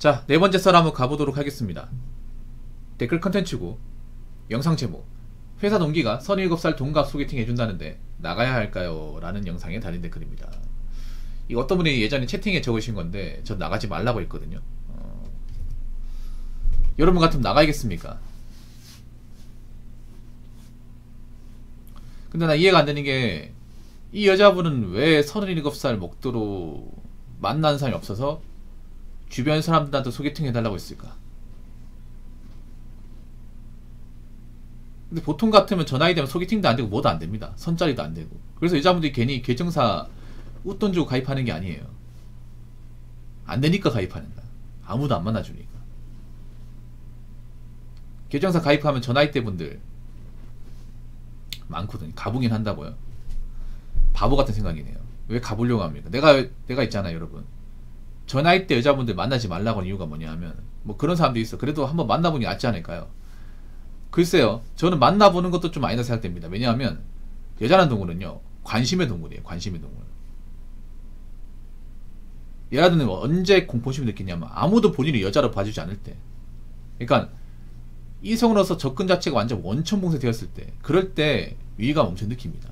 자, 네 번째 썰 한번 가보도록 하겠습니다. 댓글 컨텐츠고, 영상 제목. 회사 동기가 37살 동갑 소개팅 해준다는데 나가야 할까요? 라는 영상에 달린 댓글입니다. 이거 어떤 분이 예전에 채팅에 적으신 건데 전 나가지 말라고 했거든요. 어... 여러분 같으면 나가야겠습니까? 근데 나 이해가 안 되는 게 이 여자분은 왜 37살 목도로 만난 사람이 없어서 주변 사람들한테 소개팅 해달라고 했을까? 근데 보통 같으면 저 나이 되면 소개팅도 안 되고 뭐도 안 됩니다. 선짜리도 안 되고. 그래서 여자분들이 괜히 계정사 웃돈 주고 가입하는 게 아니에요. 안 되니까 가입하는 거야. 아무도 안 만나주니까. 계정사 가입하면 저 나이 대 분들 많거든요. 가보긴 한다고요. 바보 같은 생각이네요. 왜 가보려고 합니까? 내가 내가 있잖아요, 여러분. 저 나이 때 여자분들 만나지 말라고 하는 이유가 뭐냐 하면 뭐 그런 사람도 있어. 그래도 한번 만나보는 게 낫지 않을까요? 글쎄요. 저는 만나보는 것도 좀 아니다 생각됩니다. 왜냐하면 여자라는 동물은요. 관심의 동물이에요. 관심의 동물. 얘라들은 언제 공포심을 느끼냐면 아무도 본인을 여자로 봐주지 않을 때. 그러니까 이성으로서 접근 자체가 완전 원천봉쇄 되었을 때 그럴 때 위기감 엄청 느낍니다.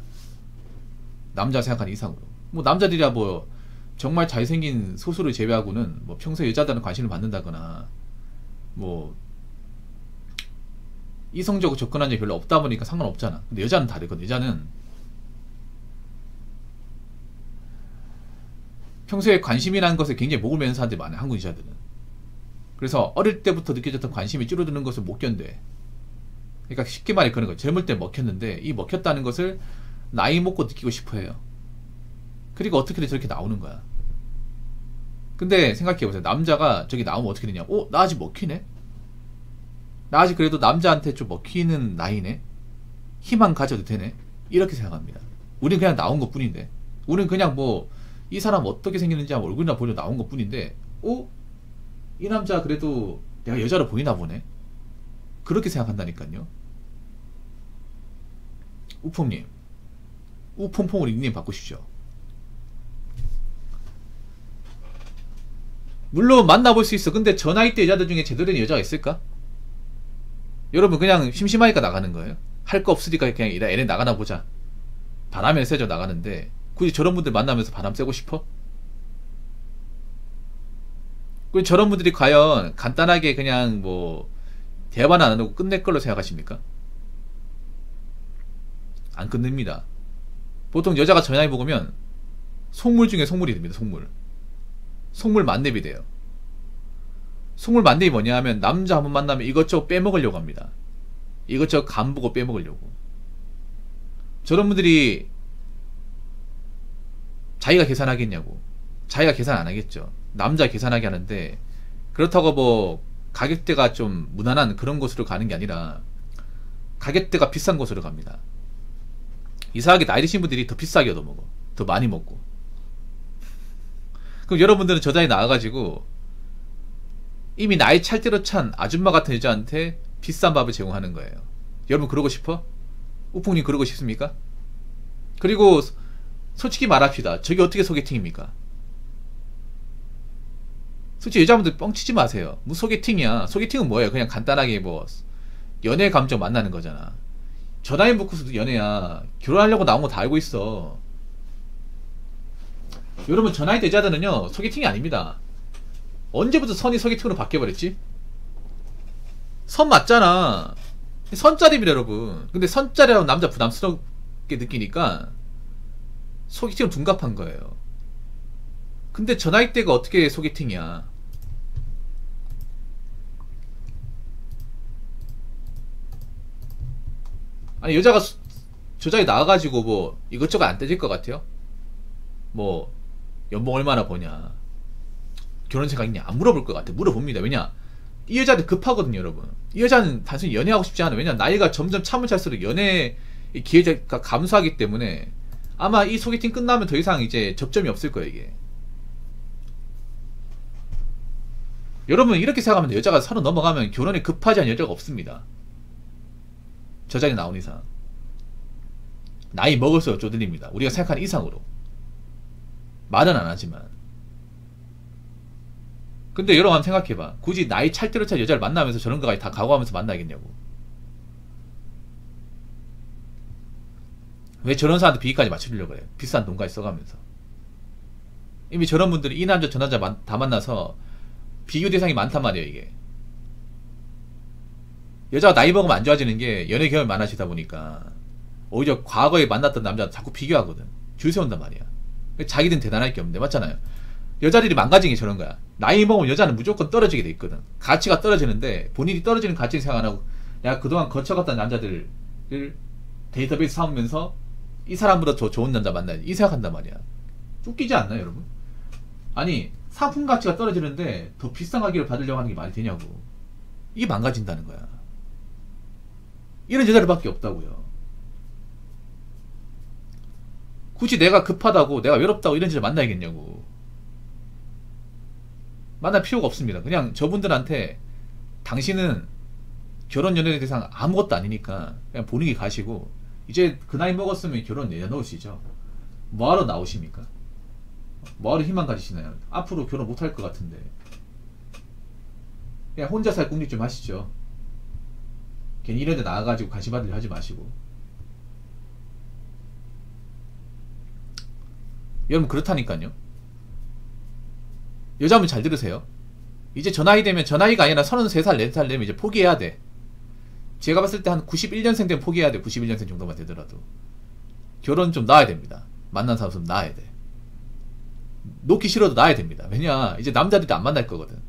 남자 생각하는 이상으로. 뭐 남자들이야 뭐 정말 잘생긴 소수를 제외하고는 뭐 평소에 여자들은 관심을 받는다거나 뭐 이성적으로 접근한 적이 별로 없다 보니까 상관없잖아. 근데 여자는 다르거든. 여자는 평소에 관심이라는 것에 굉장히 매는 사람들이 많아요. 한국 여자들은. 그래서 어릴 때부터 느껴졌던 관심이 줄어드는 것을 못 견뎌. 그러니까 쉽게 말해 그런 거예요. 젊을 때 먹혔는데 이 먹혔다는 것을 나이 먹고 느끼고 싶어 해요. 그리고 어떻게든 저렇게 나오는 거야. 근데 생각해보세요. 남자가 저기 나오면 어떻게 되냐. 어? 나 아직 먹히네? 나 아직 그래도 남자한테 좀 먹히는 나이네? 희망 가져도 되네? 이렇게 생각합니다. 우린 그냥 나온 것 뿐인데. 우린 그냥 뭐, 이 사람 어떻게 생겼는지 얼굴이나 보려 나온 것 뿐인데, 어? 이 남자 그래도 내가 여자로 보이나 보네? 그렇게 생각한다니까요. 우폼님. 우폼폼을 닉네임 바꾸시죠. 물론 만나볼 수 있어. 근데 저 나이 때 여자들 중에 제대로 된 여자가 있을까? 여러분 그냥 심심하니까 나가는 거예요. 할 거 없으니까 그냥 얘네 나가나 보자. 바람에 쐬져 나가는데 굳이 저런 분들 만나면서 바람 쐬고 싶어? 그 저런 분들이 과연 간단하게 그냥 뭐 대화만 안 하고 끝낼 걸로 생각하십니까? 안 끝냅니다. 보통 여자가 저 나이 먹으면 속물 중에 속물이 됩니다. 속물. 속물 만렙이 돼요. 속물 만렙이 뭐냐 하면 남자 한 번 만나면 이것저것 빼먹으려고 합니다. 이것저것 간보고 빼먹으려고. 저런 분들이 자기가 계산하겠냐고. 자기가 계산 안 하겠죠. 남자 계산하게 하는데 그렇다고 뭐 가격대가 좀 무난한 그런 곳으로 가는 게 아니라 가격대가 비싼 곳으로 갑니다. 이상하게 나이 드신 분들이 더 비싸게 얻어먹어. 더 많이 먹고. 그럼 여러분들은 저 자리에 나와가지고 이미 나이 찰대로 찬 아줌마 같은 여자한테 비싼 밥을 제공하는 거예요. 여러분 그러고 싶어? 우풍님 그러고 싶습니까? 그리고 솔직히 말합시다. 저게 어떻게 소개팅입니까? 솔직히 여자분들 뻥치지 마세요. 뭐 소개팅이야. 소개팅은 뭐예요? 그냥 간단하게 뭐 연애 감정 만나는 거잖아. 전화해 놓고서도 연애야. 결혼하려고 나온 거 다 알고 있어. 여러분 저 나이 대자들은요 소개팅이 아닙니다. 언제부터 선이 소개팅으로 바뀌어버렸지? 선 맞잖아. 선짜리입니다 여러분. 근데 선짜리라고 남자 부담스럽게 느끼니까 소개팅을 둔갑한 거예요. 근데 저 나이 때가 어떻게 소개팅이야? 아니 여자가 저 자리 나와가지고 뭐 이것저것 안 떼질 것 같아요? 뭐 연봉 얼마나 버냐. 결혼 생각 있냐. 안 물어볼 것 같아. 물어봅니다. 왜냐? 이 여자들 급하거든요 여러분. 이 여자는 단순히 연애하고 싶지 않아. 왜냐? 나이가 점점 참을 찰수록 연애 기회가 감소하기 때문에 아마 이 소개팅 끝나면 더 이상 이제 접점이 없을 거예요 이게. 여러분 이렇게 생각하면 여자가 서른 넘어가면 결혼에 급하지 않은 여자가 없습니다. 저 자리 나온 이상. 나이 먹을수록 쪼들립니다. 우리가 생각하는 이상으로 말은 안 하지만 근데 여러분 한번 생각해봐. 굳이 나이 찰때로 찰 여자를 만나면서 저런 거까지 다 각오하면서 만나겠냐고. 왜 저런 사람한테 비위까지 맞춰주려고 그래? 비싼 돈까지 써가면서. 이미 저런 분들이 이 남자 저 남자 다 만나서 비교 대상이 많단 말이에요, 이게. 여자가 나이 먹으면 안 좋아지는 게 연애 경험이 많아지다 보니까 오히려 과거에 만났던 남자 자꾸 비교하거든. 줄 세운단 말이야. 자기들은 대단할 게 없는데, 맞잖아요. 여자들이 망가진 게 저런 거야. 나이 먹으면 여자는 무조건 떨어지게 돼 있거든. 가치가 떨어지는데 본인이 떨어지는 가치를 생각 안 하고 내가 그동안 거쳐갔던 남자들을 데이터베이스 삼으면서 이 사람보다 더 좋은 남자 만나야지. 이 생각한단 말이야. 쫓기지 않나요, 여러분? 아니, 상품 가치가 떨어지는데 더 비싼 가격을 받으려고 하는 게 말이 되냐고. 이게 망가진다는 거야. 이런 여자들밖에 없다고요. 굳이 내가 급하다고, 내가 외롭다고 이런 여자 만나야겠냐고. 만날 필요가 없습니다. 그냥 저분들한테 당신은 결혼 연애 대상 아무것도 아니니까 그냥 본인이 가시고 이제 그 나이 먹었으면 결혼 내놓으시죠. 뭐하러 나오십니까? 뭐하러 희망 가지시나요? 앞으로 결혼 못할 것 같은데 그냥 혼자 살 궁리 좀 하시죠. 괜히 이런 데 나와가지고 관심 받으려 하지 마시고 여러분 그렇다니까요. 여자분 잘 들으세요. 이제 저 나이 되면 저 나이가 아니라 33살, 4살 되면 이제 포기해야 돼. 제가 봤을 때 한 91년생 되면 포기해야 돼. 91년생 정도만 되더라도. 결혼 좀 낳아야 됩니다. 만난 사람 좀 낳아야 돼. 놓기 싫어도 낳아야 됩니다. 왜냐, 이제 남자들이 안 만날 거거든.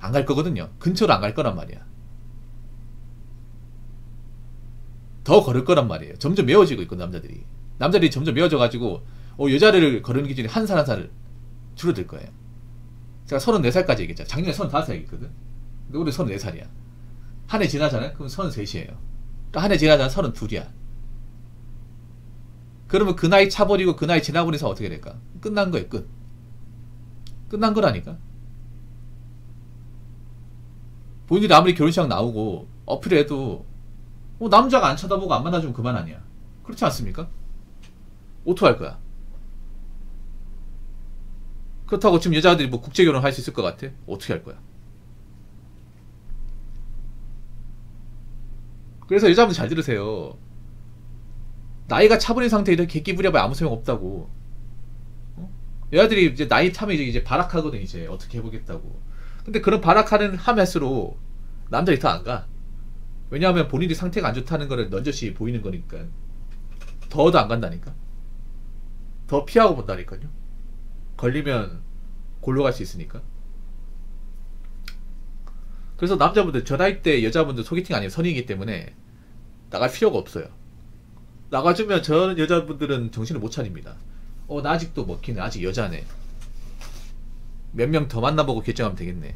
안 갈 거거든요. 근처로 안 갈 거란 말이야. 더 걸을 거란 말이에요. 점점 메워지고 있고, 남자들이. 남자들이 점점 메워져가지고, 어, 여자를 거르는 기준이 한 살 한살 줄어들 거예요. 제가 34살까지 얘기했죠. 작년에 35살 얘기했거든. 근데 올해 34살이야. 한 해 지나잖아요? 그럼 33이에요. 또 한 해 지나잖아? 32이야. 그러면 그 나이 차버리고 그 나이 지나고 나서 어떻게 될까? 끝난 거예요, 끝. 끝난 거라니까. 본인이 아무리 결혼식 나오고 어필해도 뭐 남자가 안 쳐다보고 안 만나주면 그만 아니야. 그렇지 않습니까? 어떡할 거야? 그렇다고 지금 여자들이 뭐 국제 결혼 할 수 있을 것 같아? 어떻게 할 거야? 그래서 여자분 잘 들으세요. 나이가 차분인 상태에 이렇게 개끼 부려봐야 아무 소용 없다고. 어? 여자들이 이제 나이 차면 이제 발악하거든 이제 어떻게 해보겠다고. 근데 그런 발악하는 하면서로 남자들이 더 안 가. 왜냐하면 본인이 상태가 안 좋다는 거를 넌저시 보이는 거니까. 더도 안 간다니까. 더 피하고 본다니까요. 걸리면 골로 갈 수 있으니까. 그래서 남자분들 저 나이 때 여자분들 소개팅 아니면 선이기 때문에 나갈 필요가 없어요. 나가주면 저 여자분들은 정신을 못 차립니다. 어, 나 아직도 먹히네. 아직 여자네. 몇 명 더 만나보고 결정하면 되겠네.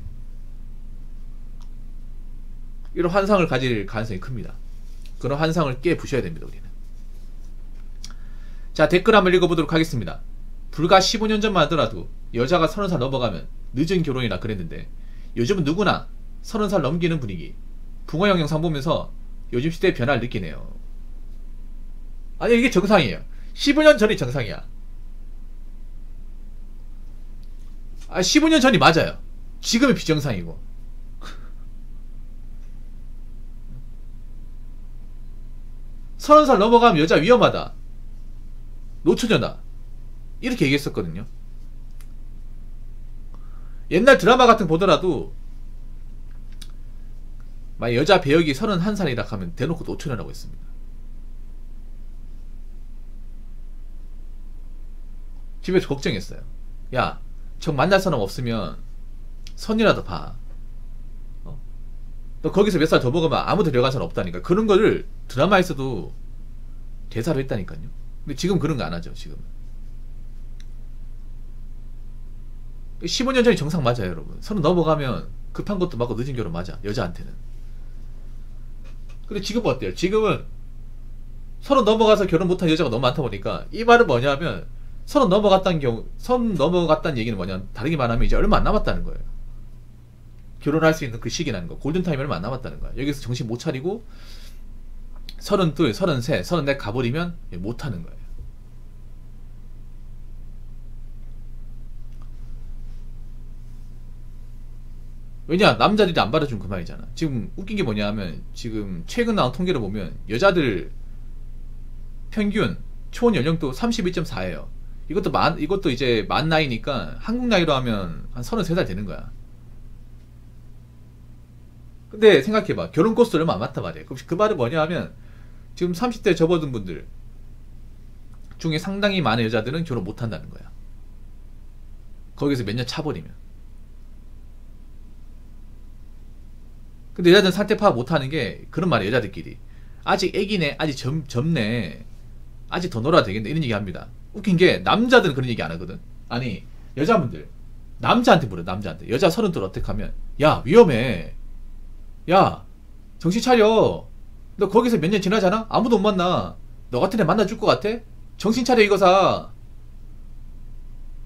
이런 환상을 가질 가능성이 큽니다. 그런 환상을 깨 부셔야 됩니다, 우리는. 자, 댓글 한번 읽어보도록 하겠습니다. 불과 15년 전만 하더라도 여자가 30살 넘어가면 늦은 결혼이나 그랬는데 요즘은 누구나 30살 넘기는 분위기. 붕어형 영상 보면서 요즘 시대의 변화를 느끼네요. 아니 이게 정상이에요. 15년 전이 정상이야. 아 15년 전이 맞아요. 지금이 비정상이고. 서른 살 넘어가면 여자 위험하다. 노처녀다. 이렇게 얘기했었거든요. 옛날 드라마 같은 거 보더라도 만약 여자 배역이 31살이라 하면 대놓고 노처녀라고 했습니다. 집에서 걱정했어요. 야, 저 만날 사람 없으면 선이라도 봐. 어? 너 거기서 몇 살 더 먹으면 아무도 데려간 사람 없다니까. 그런 거를 드라마에서도 대사로 했다니까요. 근데 지금 그런 거 안 하죠, 지금. 15년 전이 정상 맞아요, 여러분. 서른 넘어가면 급한 것도 맞고 늦은 결혼 맞아. 여자한테는. 근데 지금 어때요? 지금은 서른 넘어가서 결혼 못한 여자가 너무 많다 보니까 이 말은 뭐냐면 서른 넘어갔다는 경우, 선 넘어갔다는 얘기는 뭐냐 다르게 말하면 이제 얼마 안 남았다는 거예요. 결혼할 수 있는 그 시기라는 거. 골든타임이 얼마 안 남았다는 거야. 여기서 정신 못 차리고 서른 둘, 서른 세, 서른 넷 가버리면 못하는 거예요. 왜냐 남자들이 안 받아준 그 말이잖아. 지금 웃긴 게 뭐냐면 지금 최근 나온 통계를 보면 여자들 평균 초원 연령도 31.4예요. 이것도 만 이것도 이제 만 나이니까 한국 나이로 하면 한 33살 되는 거야. 근데 생각해봐 결혼 코스를 얼마 안 맞다 말이야. 그럼 그 말은 뭐냐 하면 지금 30대 접어든 분들 중에 상당히 많은 여자들은 결혼 못 한다는 거야. 거기서 몇 년 차버리면. 근데 여자들은 상태 파악 못 하는 게 그런 말이에요, 여자들끼리. 아직 애기네, 아직 젊, 젊네, 아직 더 놀아도 되겠네, 이런 얘기 합니다. 웃긴 게 남자들은 그런 얘기 안 하거든. 아니, 여자분들. 남자한테 물어, 남자한테. 여자 서른들 어떻게 하면, 야, 위험해. 야, 정신 차려. 너 거기서 몇 년 지나잖아? 아무도 못 만나. 너 같은 애 만나줄 것 같아? 정신 차려, 이거 사.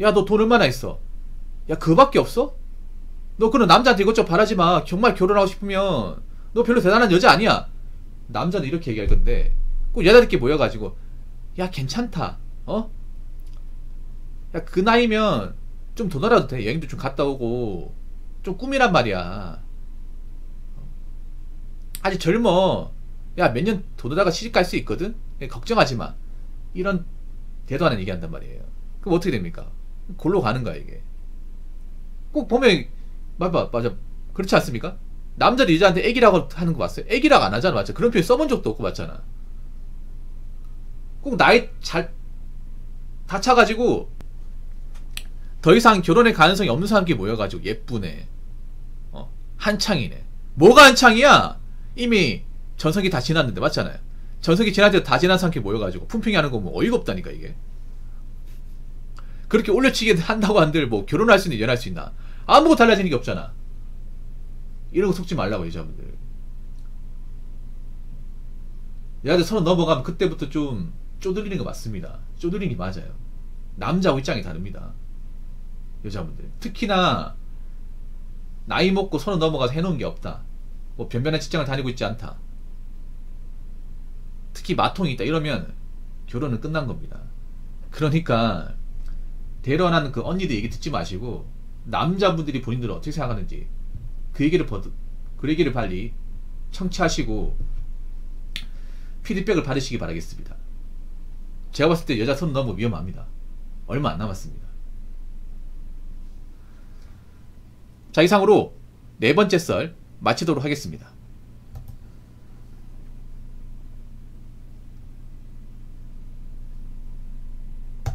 야, 너 돈 얼마나 있어? 야, 그밖에 없어? 너 그런 남자한테 이것저것 바라지 마. 정말 결혼하고 싶으면 너 별로 대단한 여자 아니야. 남자는 이렇게 얘기할 건데 꼭 여자들끼리 모여가지고 야 괜찮다. 어? 야 그 나이면 좀 더 놀아도 돼. 여행도 좀 갔다 오고 좀 꿈이란 말이야. 아직 젊어. 야 몇 년 더 놀다가 시집 갈 수 있거든. 걱정하지 마. 이런 대도 않은 얘기한단 말이에요. 그럼 어떻게 됩니까? 골로 가는 거야 이게. 꼭 보면 맞아 맞아. 그렇지 않습니까? 남자들 여자한테 애기라고 하는 거 봤어요? 애기라고 안 하잖아 맞죠? 그런 표현 써본 적도 없고 맞잖아. 꼭 나이 잘 다 차가지고 더 이상 결혼의 가능성이 없는 사람끼리 모여가지고 예쁘네. 어 한창이네. 뭐가 한창이야? 이미 전성기 다 지났는데 맞잖아요. 전성기 지날 때 다 지난 사람끼리 모여가지고 품평이 하는 거 뭐 어이가 없다니까 이게. 그렇게 올려치기 한다고 한들 뭐 결혼할 수 있는 연할 수 있나 아무것도 달라지는 게 없잖아. 이런 거 속지 말라고 여자분들. 여자들 서로 넘어가면 그때부터 좀 쪼들리는 거 맞습니다. 쪼들리는 게 맞아요. 남자하고 입장이 다릅니다. 여자분들. 특히나 나이 먹고 서로 넘어가서 해놓은 게 없다. 뭐 변변한 직장을 다니고 있지 않다. 특히 마통이 있다. 이러면 결혼은 끝난 겁니다. 그러니까 대련하는 그 언니들 얘기 듣지 마시고 남자분들이 본인들은 어떻게 생각하는지 그 얘기를 버드, 그 얘기를 빨리 청취하시고 피드백을 받으시기 바라겠습니다. 제가 봤을 때 여자 손 너무 위험합니다. 얼마 안 남았습니다. 자 이상으로 네 번째 썰 마치도록 하겠습니다.